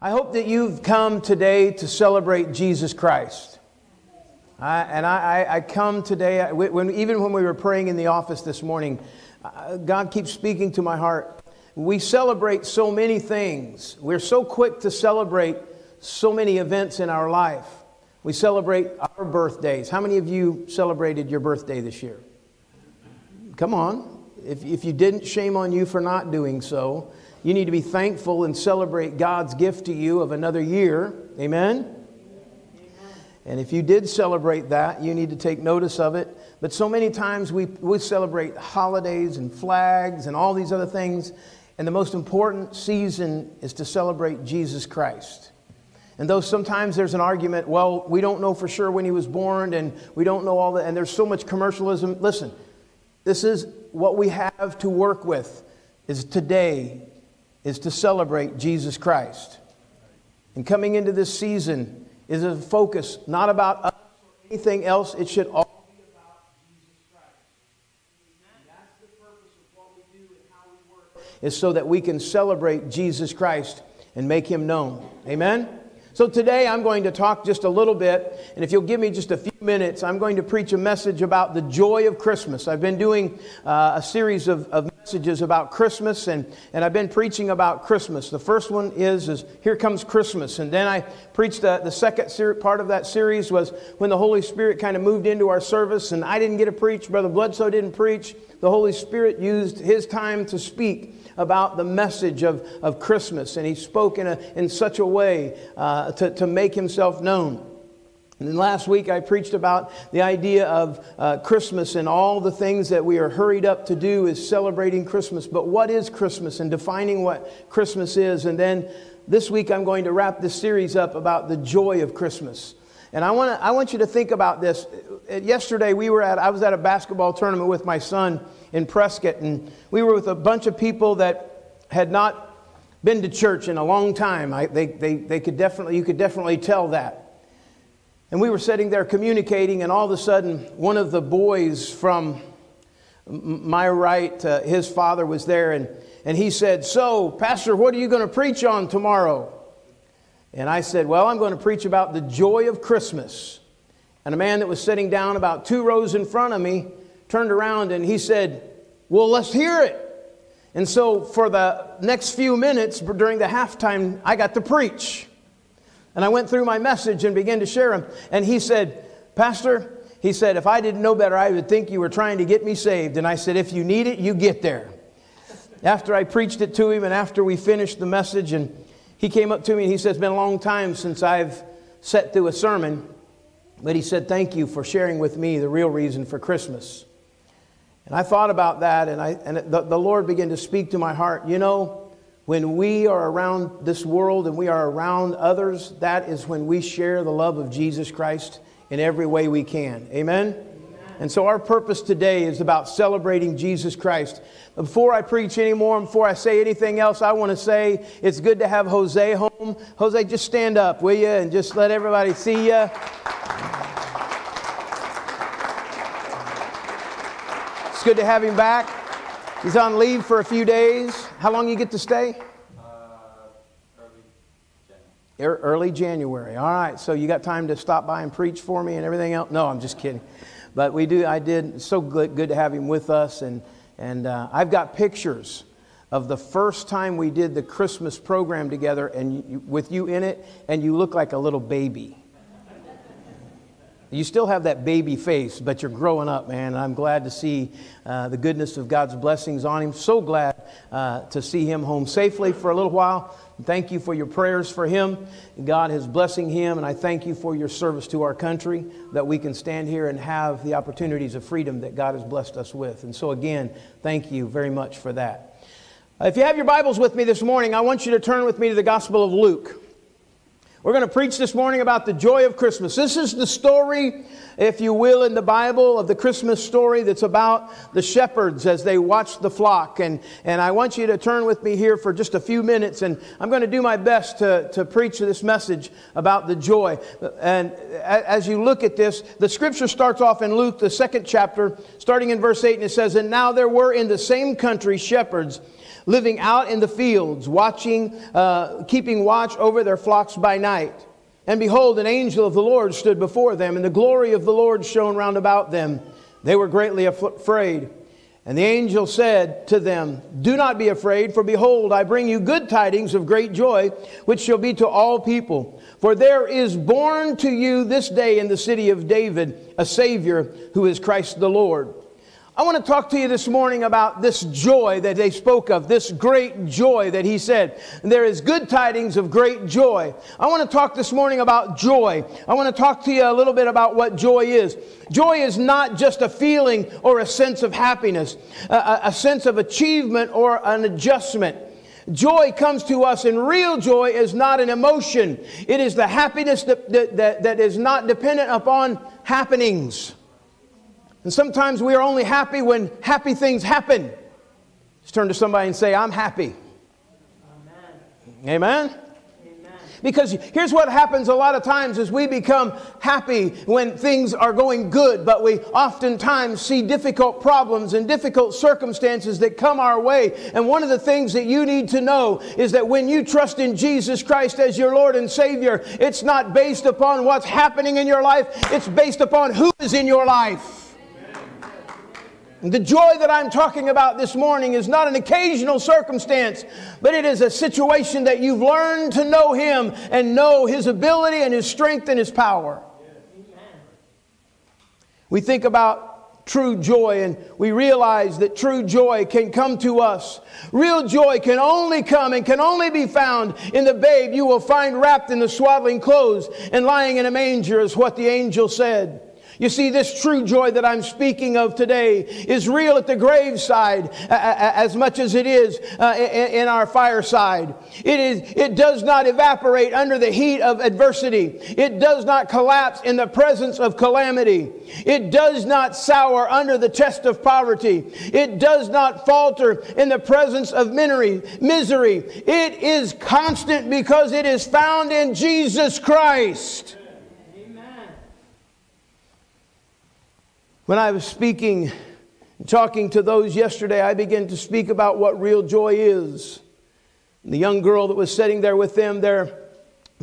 I hope that you've come today to celebrate Jesus Christ. I, and I, I, come today, when, even when we were praying in the office this morning, uh, God keeps speaking to my heart. We celebrate so many things. We're so quick to celebrate so many events in our life. We celebrate our birthdays. How many of you celebrated your birthday this year? Come on. If, if you didn't, shame on you for not doing so. You need to be thankful and celebrate God's gift to you of another year. Amen? And if you did celebrate that, you need to take notice of it. But so many times we, we celebrate holidays and flags and all these other things. And the most important season is to celebrate Jesus Christ. And though sometimes there's an argument, well, we don't know for sure when he was born and we don't know all that, and there's so much commercialism. Listen, this is what we have to work with is today is to celebrate Jesus Christ. And coming into this season is a focus not about us or anything else. It should all be about Jesus Christ. That's the purpose of what we do and how we work, is so that we can celebrate Jesus Christ and make him known. Amen? So today I'm going to talk just a little bit, and if you'll give me just a few minutes, I'm going to preach a message about the joy of Christmas. I've been doing uh, a series of, of messages about Christmas, and, and I've been preaching about Christmas. The first one is, is Here Comes Christmas. And then I preached the, the second ser- part of that series was when the Holy Spirit kind of moved into our service, and I didn't get to preach, Brother Bledsoe didn't preach. The Holy Spirit used his time to speak about the message of, of Christmas, and he spoke in, a, in such a way uh, to, to make himself known. And then last week I preached about the idea of uh, Christmas and all the things that we are hurried up to do is celebrating Christmas. But what is Christmas and defining what Christmas is? And then this week I'm going to wrap this series up about the joy of Christmas. And I, wanna, I want you to think about this. Yesterday we were at, I was at a basketball tournament with my son in Prescott, and we were with a bunch of people that had not been to church in a long time. I, they, they, they could definitely, you could definitely tell that. And we were sitting there communicating, and all of a sudden, one of the boys from my right, uh, his father was there, and, and he said, So, Pastor, what are you going to preach on tomorrow? And I said, Well, I'm going to preach about the joy of Christmas. And a man that was sitting down about two rows in front of me turned around and he said, Well, let's hear it. And so for the next few minutes during the halftime, I got to preach. And I went through my message and began to share them. And he said, Pastor, he said, if I didn't know better, I would think you were trying to get me saved. And I said, if you need it, you get there. After I preached it to him and after we finished the message, and he came up to me and he said, It's been a long time since I've sat through a sermon. But he said, Thank you for sharing with me the real reason for Christmas. And I thought about that, and, I, and the, the Lord began to speak to my heart. You know, when we are around this world and we are around others, that is when we share the love of Jesus Christ in every way we can. Amen? And so our purpose today is about celebrating Jesus Christ. Before I preach anymore, before I say anything else, I want to say it's good to have Jose home. Jose, just stand up, will you, and just let everybody see you. It's good to have him back. He's on leave for a few days. How long you get to stay? Uh, early January. Early January. All right. So you got time to stop by and preach for me and everything else? No, I'm just kidding. But we do. I did. It's so good, good to have him with us. And and uh, I've got pictures of the first time we did the Christmas program together, and you, with you in it, and you look like a little baby. You still have that baby face, but you're growing up, man. I'm glad to see uh, the goodness of God's blessings on him. So glad uh, to see him home safely for a little while. Thank you for your prayers for him. God is blessing him, and I thank you for your service to our country that we can stand here and have the opportunities of freedom that God has blessed us with. And so, again, thank you very much for that. If you have your Bibles with me this morning, I want you to turn with me to the Gospel of Luke. We're going to preach this morning about the joy of Christmas. This is the story, if you will, in the Bible of the Christmas story that's about the shepherds as they watch the flock. And, and I want you to turn with me here for just a few minutes, and I'm going to do my best to, to preach this message about the joy. And as you look at this, the scripture starts off in Luke, the second chapter, starting in verse 8, and it says, And now there were in the same country shepherds living out in the fields, watching, uh, keeping watch over their flocks by night. And behold, an angel of the Lord stood before them, and the glory of the Lord shone round about them. They were greatly afraid. And the angel said to them, Do not be afraid, for behold, I bring you good tidings of great joy, which shall be to all people. For there is born to you this day in the city of David a Savior who is Christ the Lord. I want to talk to you this morning about this joy that they spoke of, this great joy that he said. There is good tidings of great joy. I want to talk this morning about joy. I want to talk to you a little bit about what joy is. Joy is not just a feeling or a sense of happiness, a, a sense of achievement or an adjustment. Joy comes to us, and real joy is not an emotion. It is the happiness that, that, that is not dependent upon happenings. And sometimes we are only happy when happy things happen. Just turn to somebody and say, I'm happy. Amen. Amen? Because here's what happens a lot of times is we become happy when things are going good, but we oftentimes see difficult problems and difficult circumstances that come our way. And one of the things that you need to know is that when you trust in Jesus Christ as your Lord and Savior, it's not based upon what's happening in your life, it's based upon who is in your life. The joy that I'm talking about this morning is not an occasional circumstance, but it is a situation that you've learned to know Him and know His ability and His strength and His power. We think about true joy and we realize that true joy can come to us. Real joy can only come and can only be found in the babe you will find wrapped in the swaddling clothes and lying in a manger, is what the angel said. You see, this true joy that I'm speaking of today is real at the graveside as much as it is uh, in our fireside. It, is, it does not evaporate under the heat of adversity. It does not collapse in the presence of calamity. It does not sour under the test of poverty. It does not falter in the presence of misery. It is constant because it is found in Jesus Christ. When I was speaking, talking to those yesterday, I began to speak about what real joy is. The young girl that was sitting there with them, their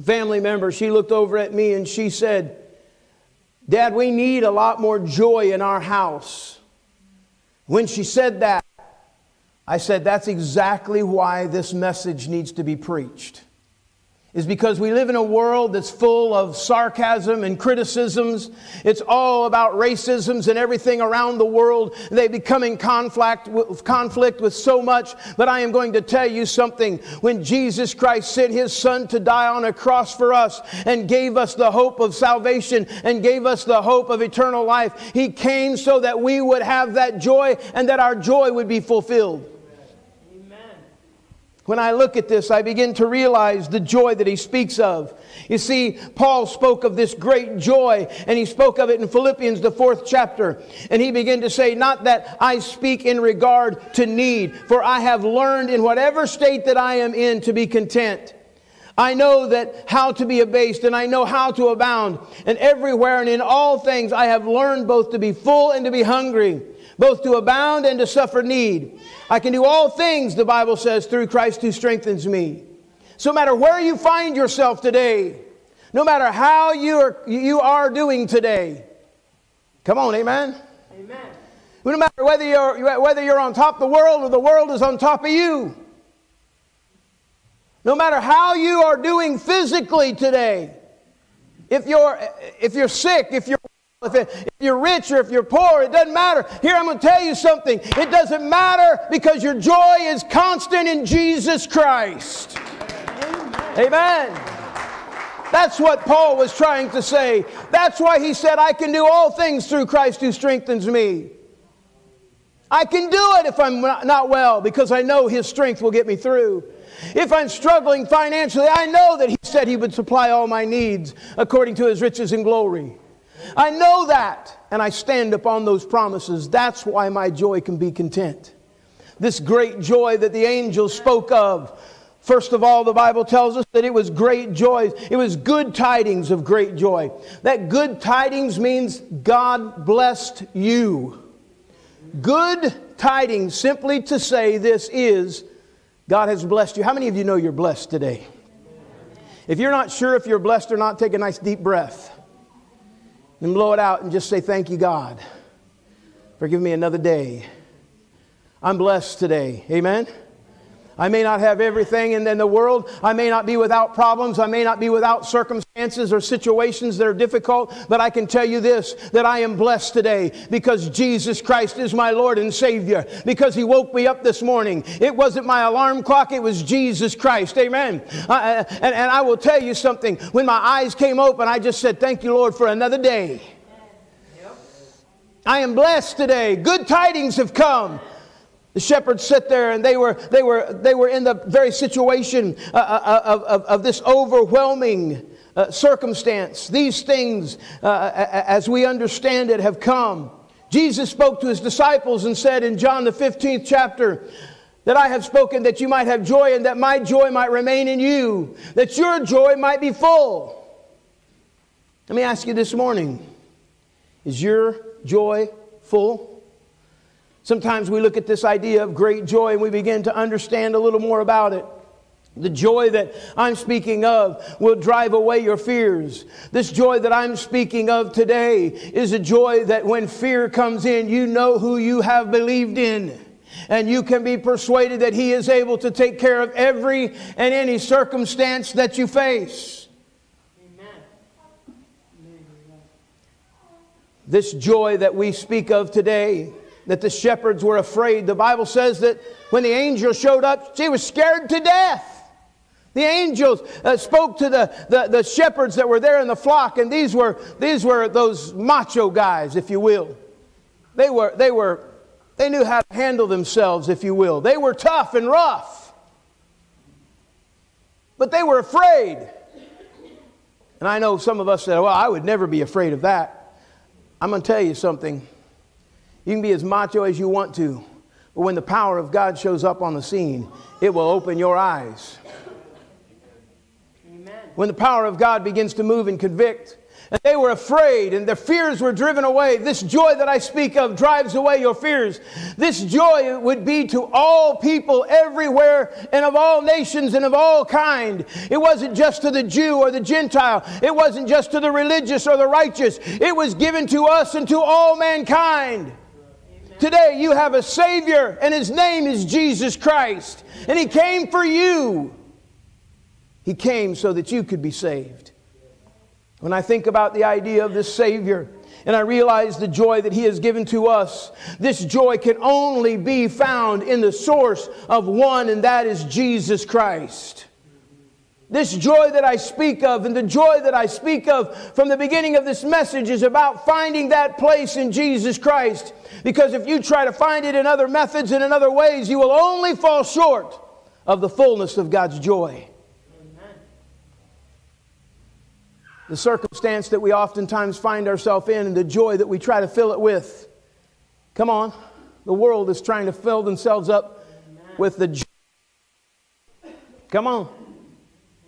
family member, she looked over at me and she said, Dad, we need a lot more joy in our house. When she said that, I said, That's exactly why this message needs to be preached is because we live in a world that's full of sarcasm and criticisms. It's all about racisms and everything around the world. They become in conflict with, conflict with so much. But I am going to tell you something. When Jesus Christ sent his son to die on a cross for us and gave us the hope of salvation and gave us the hope of eternal life, he came so that we would have that joy and that our joy would be fulfilled. When I look at this, I begin to realize the joy that he speaks of. You see, Paul spoke of this great joy, and he spoke of it in Philippians, the fourth chapter. And he began to say, Not that I speak in regard to need, for I have learned in whatever state that I am in to be content. I know that how to be abased, and I know how to abound. And everywhere and in all things I have learned both to be full and to be hungry both to abound and to suffer need. I can do all things, the Bible says, through Christ who strengthens me. So, no matter where you find yourself today, no matter how you are, you are doing today, come on, amen? Amen. No matter whether you're, whether you're on top of the world or the world is on top of you, no matter how you are doing physically today, if you're, if you're sick, if you're if, it, if, you're rich or if you're poor, it doesn't matter. Here, I'm going to tell you something. It doesn't matter because your joy is constant in Jesus Christ. Amen. Amen. That's what Paul was trying to say. That's why he said, I can do all things through Christ who strengthens me. I can do it if I'm not well because I know his strength will get me through. If I'm struggling financially, I know that he said he would supply all my needs according to his riches and glory. I know that, and I stand upon those promises. That's why my joy can be content. This great joy that the angels spoke of. First of all, the Bible tells us that it was great joy. It was good tidings of great joy. That good tidings means God blessed you. Good tidings, simply to say this, is God has blessed you. How many of you know you're blessed today? If you're not sure if you're blessed or not, take a nice deep breath and blow it out and just say, Thank you, God, for giving me another day. I'm blessed today. Amen. I may not have everything in, in, the world. I may not be without problems. I may not be without circumstances or situations that are difficult. But I can tell you this that I am blessed today because Jesus Christ is my Lord and Savior. Because He woke me up this morning. It wasn't my alarm clock, it was Jesus Christ. Amen. Uh, and, and I will tell you something. When my eyes came open, I just said, Thank you, Lord, for another day. I am blessed today. Good tidings have come. The shepherds sit there and they were, they were, they were in the very situation uh, uh, uh of, of, of this overwhelming circumstance. These things, uh, as we understand it, have come. Jesus spoke to his disciples and said in John the 15th chapter, that I have spoken that you might have joy and that my joy might remain in you, that your joy might be full. Let me ask you this morning is your joy full? Sometimes we look at this idea of great joy and we begin to understand a little more about it. The joy that I'm speaking of will drive away your fears. This joy that I'm speaking of today is a joy that when fear comes in, you know who you have believed in. And you can be persuaded that He is able to take care of every and any circumstance that you face. Amen. This joy that we speak of today that the shepherds were afraid. The Bible says that when the angel showed up, she was scared to death. The angels uh, spoke to the, the, the shepherds that were there in the flock, and these were, these were those macho guys, if you will. They were, they were, they knew how to handle themselves, if you will. They were tough and rough. But they were afraid. And I know some of us said, well, I would never be afraid of that. I'm going to tell you something. You can be as macho as you want to, but when the power of God shows up on the scene, it will open your eyes. Amen. When the power of God begins to move and convict, and they were afraid and their fears were driven away. This joy that I speak of drives away your fears. This joy would be to all people everywhere and of all nations and of all kind. It wasn't just to the Jew or the Gentile. It wasn't just to the religious or the righteous. It was given to us and to all mankind. Today you have a Savior, and His name is Jesus Christ. And He came for you. He came so that you could be saved. When I think about the idea of this Savior, and I realize the joy that He has given to us, this joy can only be found in the source of one, and that is Jesus Christ. This joy that I speak of, and the joy that I speak of from the beginning of this message, is about finding that place in Jesus Christ. Because if you try to find it in other methods and in other ways, you will only fall short of the fullness of God's joy. Amen. The circumstance that we oftentimes find ourselves in and the joy that we try to fill it with. Come on, the world is trying to fill themselves up Amen. with the joy. Come on.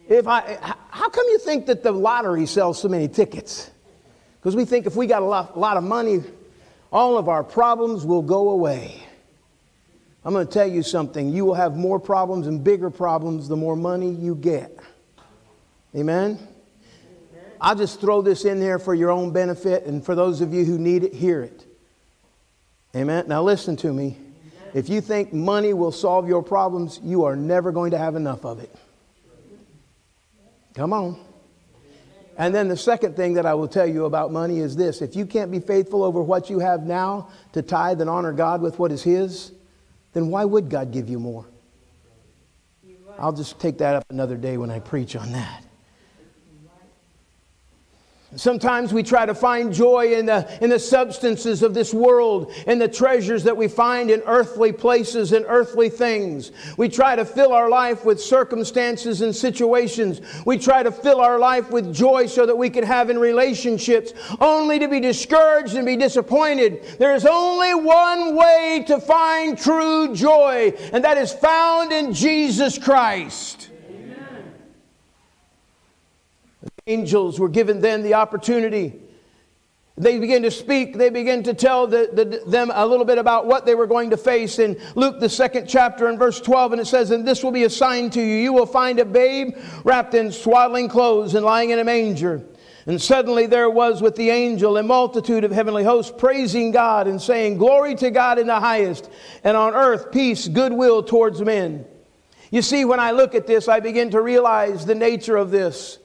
If I, how come you think that the lottery sells so many tickets? Because we think if we got a lot, a lot of money, all of our problems will go away. I'm going to tell you something. You will have more problems and bigger problems the more money you get. Amen? I'll just throw this in there for your own benefit, and for those of you who need it, hear it. Amen? Now, listen to me. If you think money will solve your problems, you are never going to have enough of it. Come on. And then the second thing that I will tell you about money is this if you can't be faithful over what you have now to tithe and honor God with what is His, then why would God give you more? I'll just take that up another day when I preach on that. Sometimes we try to find joy in the, in the substances of this world and the treasures that we find in earthly places and earthly things. We try to fill our life with circumstances and situations. We try to fill our life with joy so that we can have in relationships, only to be discouraged and be disappointed. There is only one way to find true joy, and that is found in Jesus Christ. Angels were given then the opportunity they begin to speak, they begin to tell the, the, them a little bit about what they were going to face in Luke, the second chapter, and verse 12. And it says, And this will be a sign to you. You will find a babe wrapped in swaddling clothes and lying in a manger. And suddenly there was with the angel a multitude of heavenly hosts praising God and saying, Glory to God in the highest, and on earth peace, goodwill towards men. You see, when I look at this, I begin to realize the nature of this.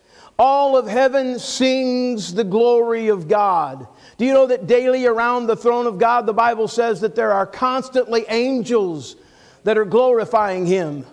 All of heaven sings the glory of God. Do you know that daily around the throne of God, the Bible says that there are constantly angels that are glorifying Him,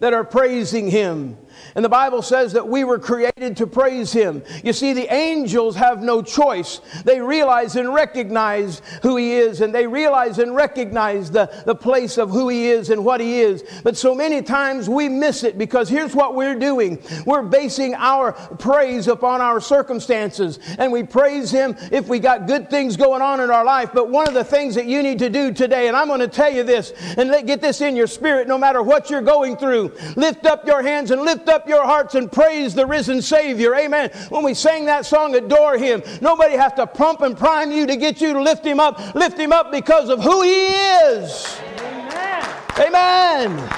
that are praising Him, and the Bible says that we were created to praise Him. You see, the angels have no choice. They realize and recognize who He is, and they realize and recognize the, the place of who He is and what He is. But so many times we miss it because here's what we're doing we're basing our praise upon our circumstances, and we praise Him if we got good things going on in our life. But one of the things that you need to do today, and I'm going to tell you this, and let, get this in your spirit no matter what you're going through, lift up your hands and lift up your hearts and praise the risen Savior. Amen. When we sang that song, Adore Him, nobody has to pump and prime you to get you to lift Him up. Lift Him up because of who He is. Amen. Amen.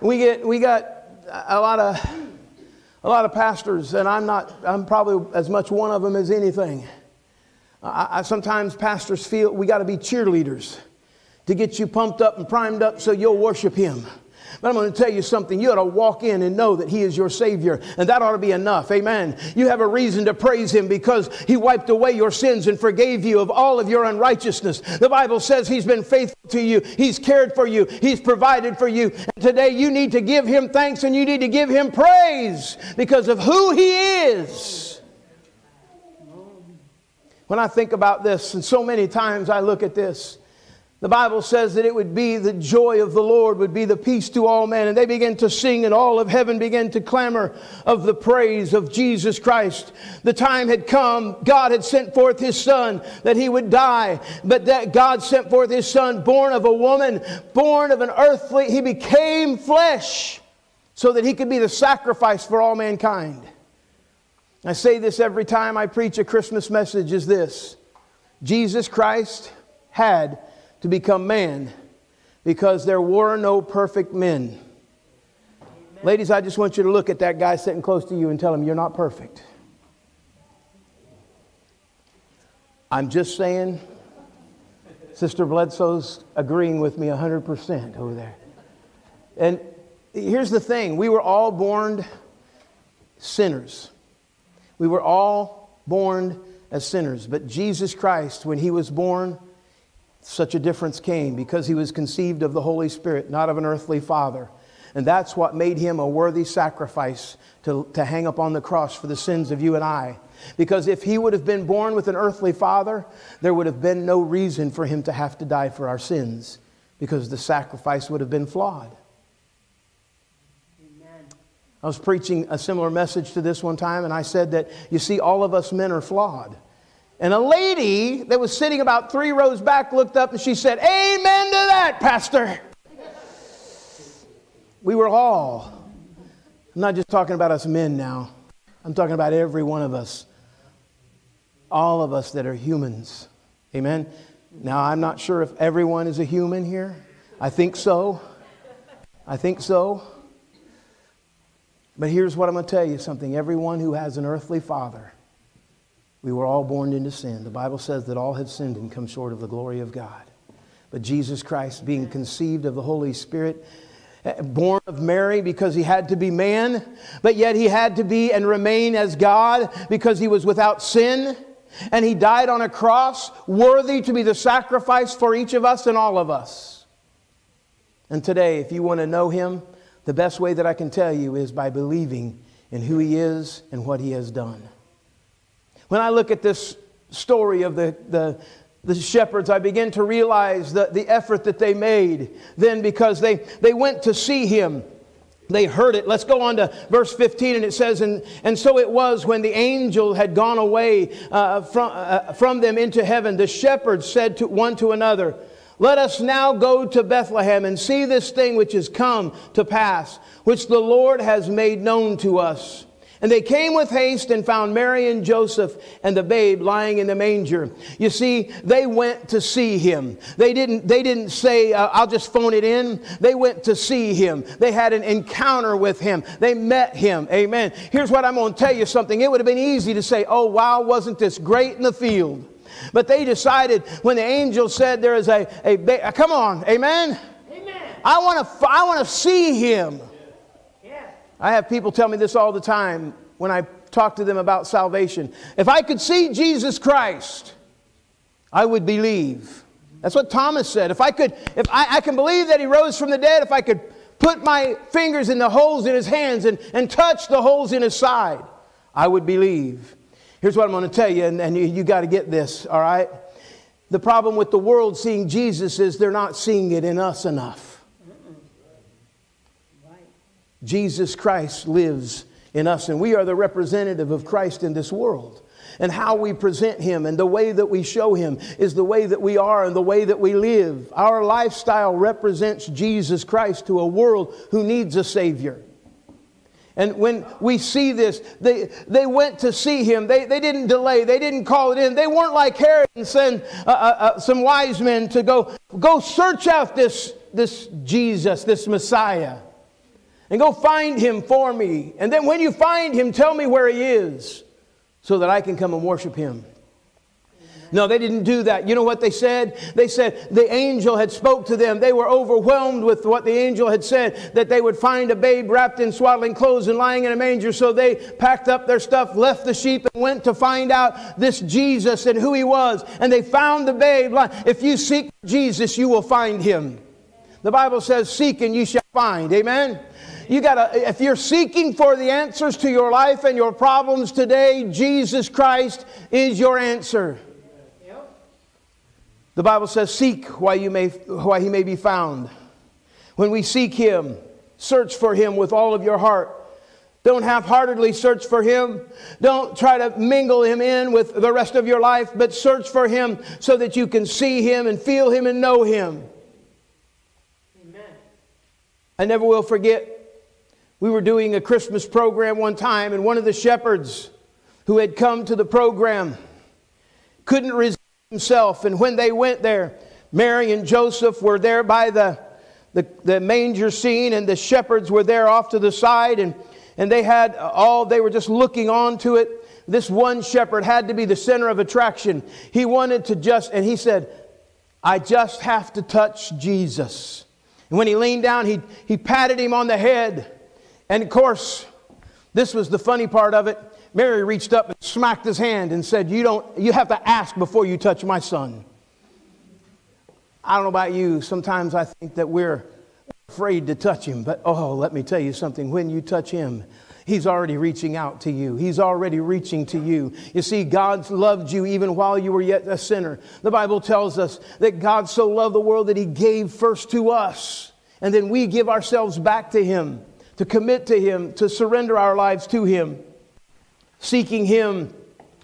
We get we got a lot of a lot of pastors, and I'm not. I'm probably as much one of them as anything. I, I sometimes pastors feel we got to be cheerleaders to get you pumped up and primed up so you'll worship Him. But I'm going to tell you something. You ought to walk in and know that He is your Savior, and that ought to be enough. Amen. You have a reason to praise Him because He wiped away your sins and forgave you of all of your unrighteousness. The Bible says He's been faithful to you, He's cared for you, He's provided for you. And today you need to give Him thanks and you need to give Him praise because of who He is. When I think about this, and so many times I look at this, the Bible says that it would be the joy of the Lord, would be the peace to all men. And they began to sing, and all of heaven began to clamor of the praise of Jesus Christ. The time had come. God had sent forth his son that he would die. But that God sent forth his son, born of a woman, born of an earthly, he became flesh so that he could be the sacrifice for all mankind. I say this every time I preach a Christmas message is this Jesus Christ had to become man because there were no perfect men. Amen. Ladies, I just want you to look at that guy sitting close to you and tell him, You're not perfect. I'm just saying, Sister Bledsoe's agreeing with me 100% over there. And here's the thing we were all born sinners. We were all born as sinners. But Jesus Christ, when he was born, such a difference came because he was conceived of the Holy Spirit, not of an earthly father. And that's what made him a worthy sacrifice to, to hang upon the cross for the sins of you and I. Because if he would have been born with an earthly father, there would have been no reason for him to have to die for our sins because the sacrifice would have been flawed. Amen. I was preaching a similar message to this one time, and I said that, you see, all of us men are flawed. And a lady that was sitting about three rows back looked up and she said, Amen to that, Pastor. We were all, I'm not just talking about us men now, I'm talking about every one of us. All of us that are humans. Amen. Now, I'm not sure if everyone is a human here. I think so. I think so. But here's what I'm going to tell you something everyone who has an earthly father we were all born into sin. The Bible says that all have sinned and come short of the glory of God. But Jesus Christ, being conceived of the Holy Spirit, eh, born of Mary because he had to be man, but yet he had to be and remain as God because he was without sin. And he died on a cross, worthy to be the sacrifice for each of us and all of us. And today, if you want to know him, the best way that I can tell you is by believing in who he is and what he has done. When I look at this story of the, the, the shepherds, I begin to realize the, the effort that they made then because they, they went to see him. They heard it. Let's go on to verse 15, and it says, And, and so it was when the angel had gone away uh, from, uh, from them into heaven, the shepherds said to one to another, Let us now go to Bethlehem and see this thing which has come to pass, which the Lord has made known to us. And they came with haste and found Mary and Joseph and the babe lying in the manger. You see, they went to see him. They didn't, they didn't say, uh, I'll just phone it in. They went to see him. They had an encounter with him. They met him. Amen. Here's what I'm going to tell you something. It would have been easy to say, oh, wow, wasn't this great in the field? But they decided when the angel said there is a, a ba- come on, amen? Amen. I want to, I want to see him. I have people tell me this all the time when I talk to them about salvation. If I could see Jesus Christ, I would believe. That's what Thomas said. If I could, if I, I can believe that he rose from the dead, if I could put my fingers in the holes in his hands and, and touch the holes in his side, I would believe. Here's what I'm going to tell you, and, and you, you got to get this, all right? The problem with the world seeing Jesus is they're not seeing it in us enough. Jesus Christ lives in us, and we are the representative of Christ in this world. And how we present Him and the way that we show Him is the way that we are and the way that we live. Our lifestyle represents Jesus Christ to a world who needs a Savior. And when we see this, they, they went to see him. They, they didn't delay. They didn't call it in. They weren't like Herod and send uh, uh, uh, some wise men to go, go search out this, this Jesus, this Messiah and go find him for me. And then when you find him, tell me where he is so that I can come and worship him. No, they didn't do that. You know what they said? They said the angel had spoke to them. They were overwhelmed with what the angel had said, that they would find a babe wrapped in swaddling clothes and lying in a manger. So they packed up their stuff, left the sheep, and went to find out this Jesus and who he was. And they found the babe. If you seek Jesus, you will find him. The Bible says, Seek and you shall find. Amen? You gotta, if you're seeking for the answers to your life and your problems today, Jesus Christ is your answer. The Bible says, Seek while, you may, while he may be found. When we seek him, search for him with all of your heart. Don't half heartedly search for him. Don't try to mingle him in with the rest of your life, but search for him so that you can see him and feel him and know him. Amen. I never will forget we were doing a Christmas program one time, and one of the shepherds who had come to the program couldn't resist himself. And when they went there, Mary and Joseph were there by the, the, the manger scene, and the shepherds were there off to the side, and, and they had all, they were just looking on to it. This one shepherd had to be the center of attraction. He wanted to just, and he said, I just have to touch Jesus. And when he leaned down, he, he patted him on the head. And of course, this was the funny part of it. Mary reached up and smacked his hand and said, You don't you have to ask before you touch my son. I don't know about you, sometimes I think that we're afraid to touch him, but oh, let me tell you something. When you touch him, He's already reaching out to you. He's already reaching to you. You see, God loved you even while you were yet a sinner. The Bible tells us that God so loved the world that He gave first to us, and then we give ourselves back to Him to commit to Him, to surrender our lives to Him. Seeking Him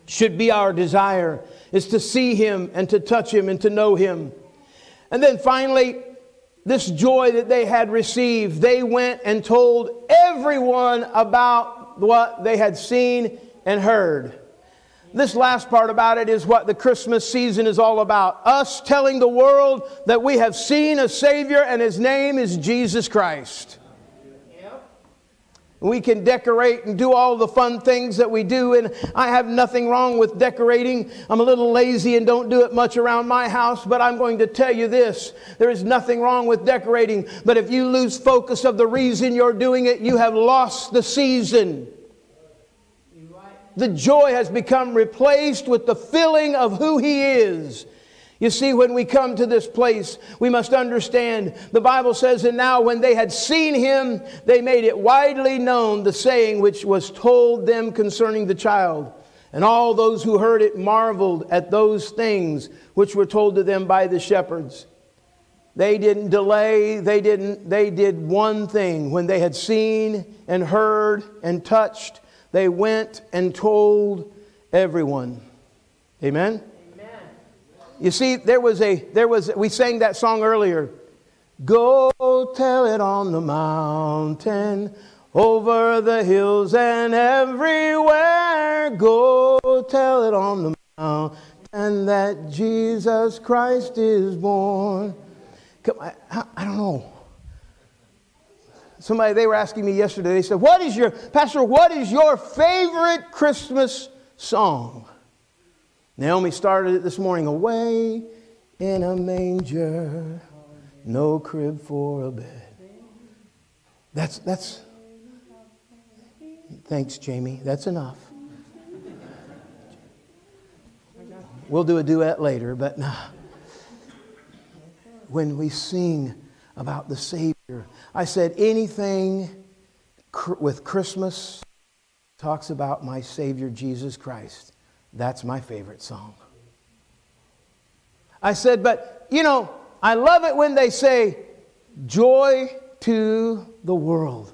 should be our desire, is to see Him and to touch Him and to know Him. And then finally, this joy that they had received, they went and told everyone about what they had seen and heard. This last part about it is what the Christmas season is all about. Us telling the world that we have seen a Savior and His name is Jesus Christ. We can decorate and do all the fun things that we do, and I have nothing wrong with decorating. I'm a little lazy and don't do it much around my house, but I'm going to tell you this there is nothing wrong with decorating, but if you lose focus of the reason you're doing it, you have lost the season. The joy has become replaced with the feeling of who He is. You see, when we come to this place, we must understand the Bible says, and now when they had seen him, they made it widely known the saying which was told them concerning the child. And all those who heard it marveled at those things which were told to them by the shepherds. They didn't delay, they didn't they did one thing when they had seen and heard and touched, they went and told everyone. Amen. You see, there was a, there was, we sang that song earlier. Go tell it on the mountain, over the hills and everywhere. Go tell it on the mountain that Jesus Christ is born. Come, I, I don't know. Somebody, they were asking me yesterday, they said, What is your, Pastor, what is your favorite Christmas song? Naomi started it this morning away in a manger, no crib for a bed. That's, that's, thanks, Jamie. That's enough. We'll do a duet later, but nah. when we sing about the Savior, I said anything cr- with Christmas talks about my Savior Jesus Christ. That's my favorite song. I said, but you know, I love it when they say, Joy to the world.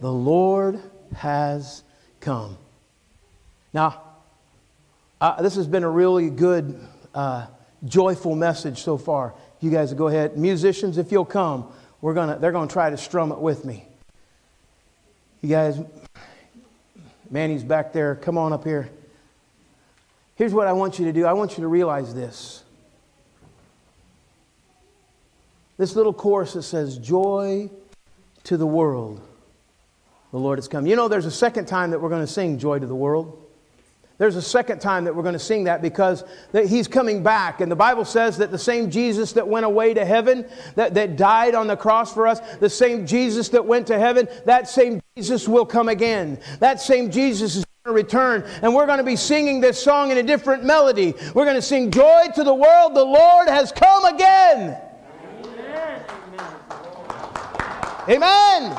The Lord has come. Now, uh, this has been a really good, uh, joyful message so far. You guys go ahead. Musicians, if you'll come, we're gonna, they're going to try to strum it with me. You guys, Manny's back there. Come on up here. Here's what I want you to do I want you to realize this. This little chorus that says, Joy to the world, the Lord has come. You know, there's a second time that we're going to sing Joy to the World. There's a second time that we're going to sing that because that he's coming back. And the Bible says that the same Jesus that went away to heaven, that, that died on the cross for us, the same Jesus that went to heaven, that same Jesus will come again. That same Jesus is return. And we're going to be singing this song in a different melody. We're going to sing Joy to the World, the Lord has come again. Amen. Amen.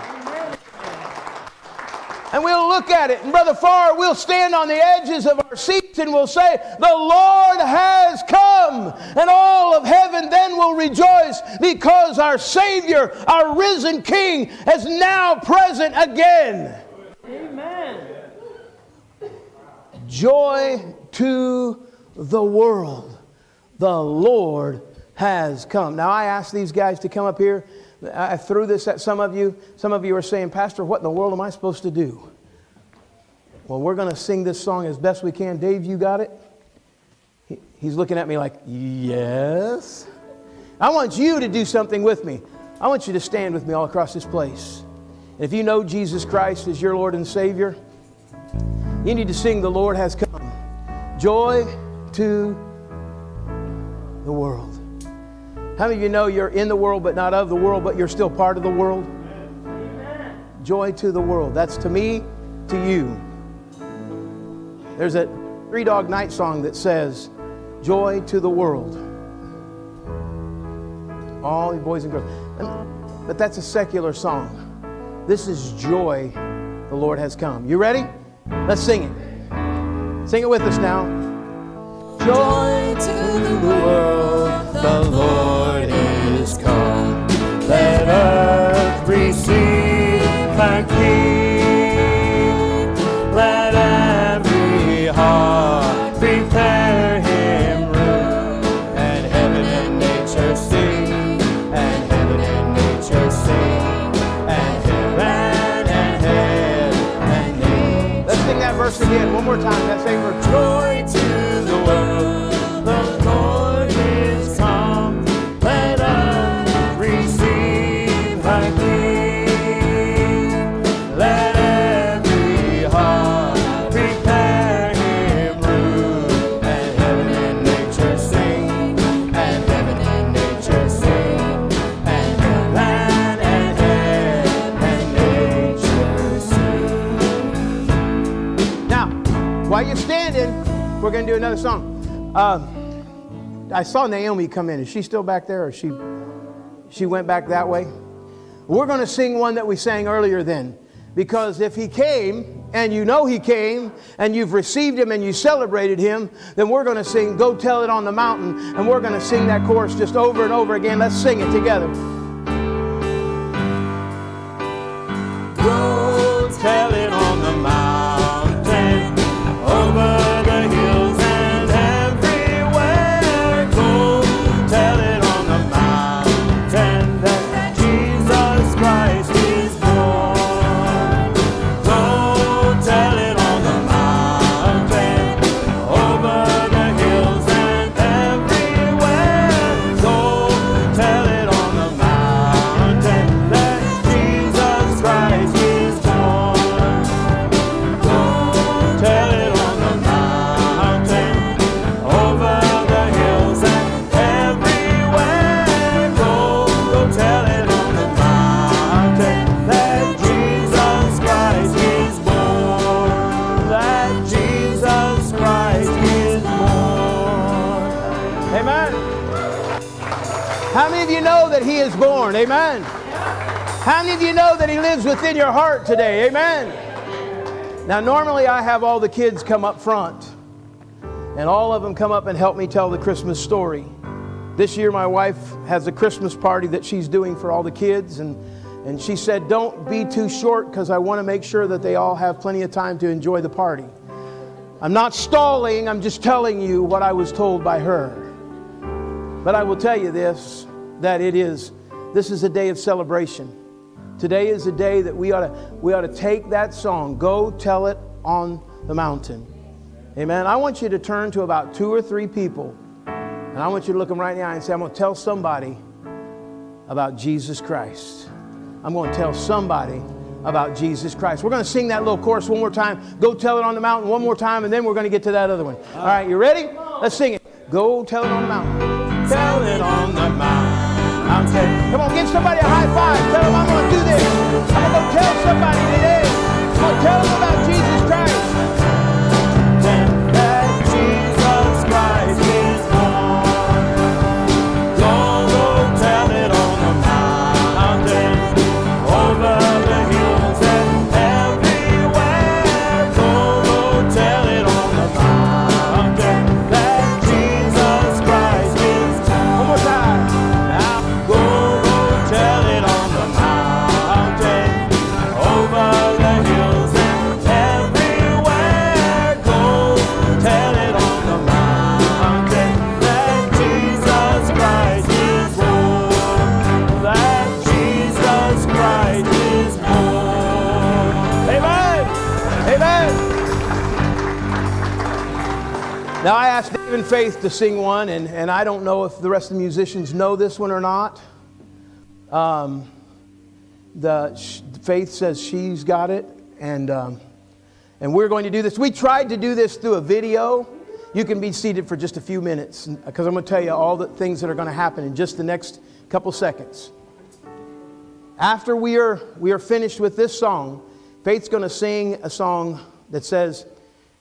And we'll look at it. And Brother Farr, we'll stand on the edges of our seats and we'll say, The Lord has come. And all of heaven then will rejoice because our Savior, our risen King, is now present again. Amen joy to the world. The Lord has come. Now, I asked these guys to come up here. I threw this at some of you. Some of you are saying, Pastor, what in the world am I supposed to do? Well, we're going to sing this song as best we can. Dave, you got it? he's looking at me like, Yes. I want you to do something with me. I want you to stand with me all across this place. And if you know Jesus Christ as your Lord and Savior, you need to sing, The Lord has come. Joy to the world. How many of you know you're in the world but not of the world, but you're still part of the world? Amen. Joy to the world. That's to me, to you. There's a Three Dog Night song that says, Joy to the world. All you boys and girls. But that's a secular song. This is joy, the Lord has come. You ready? Let's sing it. Sing it with us now. Joy to the world, the Lord is come. Let earth receive her King. More time. That same verse. Saw Naomi come in. Is she still back there, or she she went back that way? We're going to sing one that we sang earlier then, because if he came and you know he came and you've received him and you celebrated him, then we're going to sing "Go Tell It on the Mountain," and we're going to sing that chorus just over and over again. Let's sing it together. Now, normally I have all the kids come up front, and all of them come up and help me tell the Christmas story. This year, my wife has a Christmas party that she's doing for all the kids, and, and she said, Don't be too short because I want to make sure that they all have plenty of time to enjoy the party. I'm not stalling, I'm just telling you what I was told by her. But I will tell you this that it is, this is a day of celebration. Today is a day that we ought to, we ought to take that song, go tell it on the mountain. Amen. I want you to turn to about two or three people, and I want you to look them right in the eye and say, I'm going to tell somebody about Jesus Christ. I'm going to tell somebody about Jesus Christ. We're going to sing that little chorus one more time. Go tell it on the mountain one more time, and then we're going to get to that other one. All right, you ready? Let's sing it. Go tell it on the mountain. Tell it on the mountain. Come on, give somebody a high five. Tell them I'm going to do this. I'm going to tell somebody today. I'm going to tell them about Jesus Faith to sing one, and, and I don't know if the rest of the musicians know this one or not. Um, the Faith says she's got it, and, um, and we're going to do this. We tried to do this through a video. You can be seated for just a few minutes because I'm going to tell you all the things that are going to happen in just the next couple seconds. After we are, we are finished with this song, Faith's going to sing a song that says,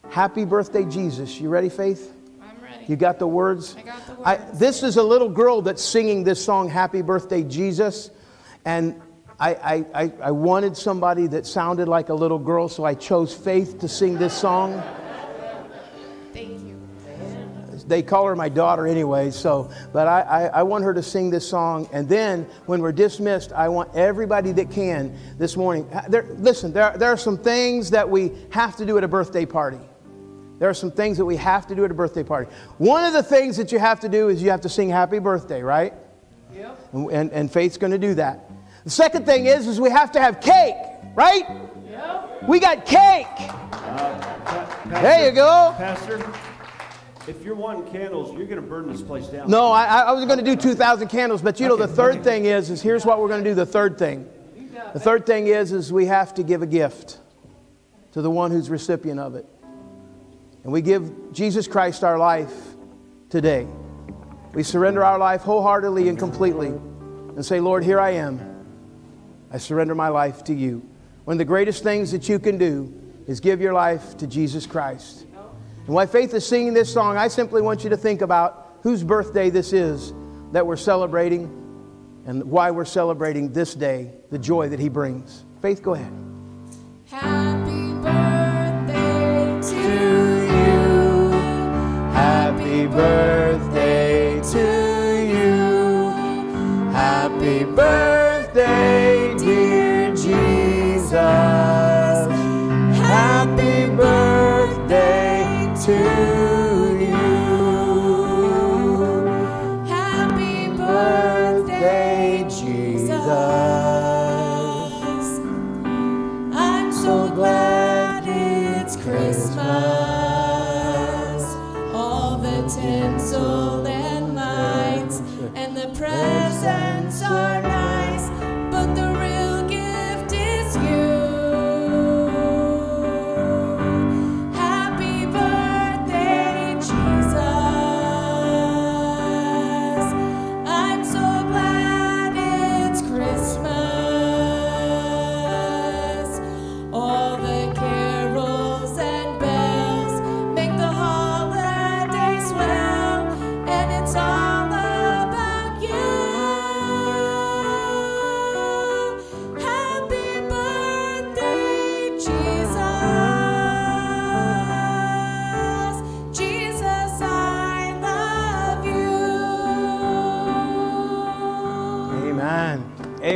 Happy birthday, Jesus. You ready, Faith? You got the words? I got the words. I, this is a little girl that's singing this song, Happy Birthday, Jesus. And I, I, I wanted somebody that sounded like a little girl, so I chose Faith to sing this song. Thank you. They call her my daughter anyway, so, but I, I, I want her to sing this song. And then when we're dismissed, I want everybody that can this morning. There, listen, there, there are some things that we have to do at a birthday party. There are some things that we have to do at a birthday party. One of the things that you have to do is you have to sing happy birthday, right? Yep. And, and, and Faith's going to do that. The second thing is, is we have to have cake, right? Yep. We got cake. Uh, There you go. Pastor, if you're wanting candles, you're going to burn this place down. No, I, I was going to do 2,000 candles, but you know, the third thing is, is here's what we're going to do. The third thing. The third thing is, is we have to give a gift to the one who's recipient of it. And we give Jesus Christ our life today. We surrender our life wholeheartedly and completely and say, Lord, here I am. I surrender my life to you. One of the greatest things that you can do is give your life to Jesus Christ. And while Faith is singing this song, I simply want you to think about whose birthday this is that we're celebrating and why we're celebrating this day, the joy that he brings. Faith, go ahead. Happy birthday to. Happy birthday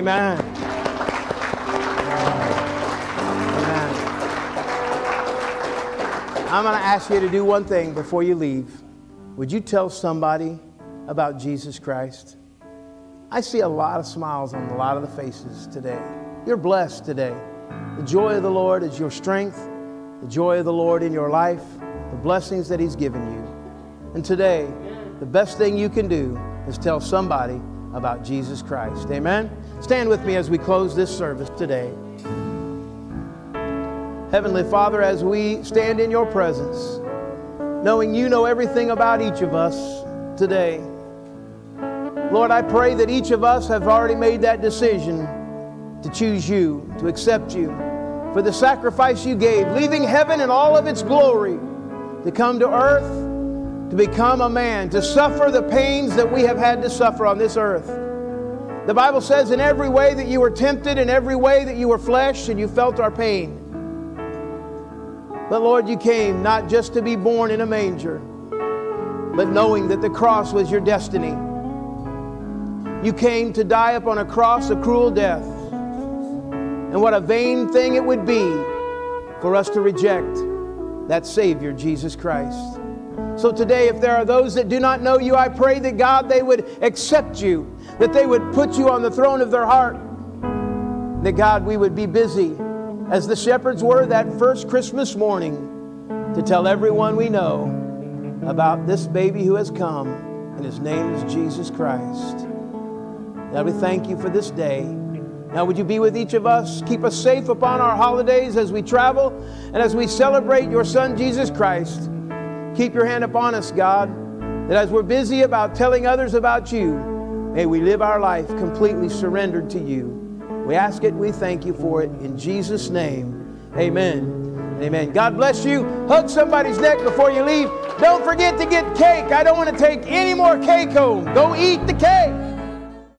Amen. Amen. I'm going to ask you to do one thing before you leave. Would you tell somebody about Jesus Christ? I see a lot of smiles on a lot of the faces today. You're blessed today. The joy of the Lord is your strength, the joy of the Lord in your life, the blessings that He's given you. And today, the best thing you can do is tell somebody about Jesus Christ. Amen? Stand with me as we close this service today. Heavenly Father, as we stand in your presence, knowing you know everything about each of us today, Lord, I pray that each of us have already made that decision to choose you, to accept you, for the sacrifice you gave, leaving heaven and all of its glory to come to earth, to become a man, to suffer the pains that we have had to suffer on this earth. The Bible says, in every way that you were tempted, in every way that you were flesh, and you felt our pain. But Lord, you came not just to be born in a manger, but knowing that the cross was your destiny. You came to die upon a cross a cruel death. And what a vain thing it would be for us to reject that Savior, Jesus Christ. So today, if there are those that do not know you, I pray that God, they would accept you, that they would put you on the throne of their heart, that God, we would be busy as the shepherds were that first Christmas morning to tell everyone we know about this baby who has come, and his name is Jesus Christ. God, we thank you for this day. Now, would you be with each of us? Keep us safe upon our holidays as we travel and as we celebrate your Son, Jesus Christ. Keep your hand upon us, God, that as we're busy about telling others about you, may we live our life completely surrendered to you. We ask it, we thank you for it. In Jesus' name, amen. Amen. God bless you. Hug somebody's neck before you leave. Don't forget to get cake. I don't want to take any more cake home. Go eat the cake.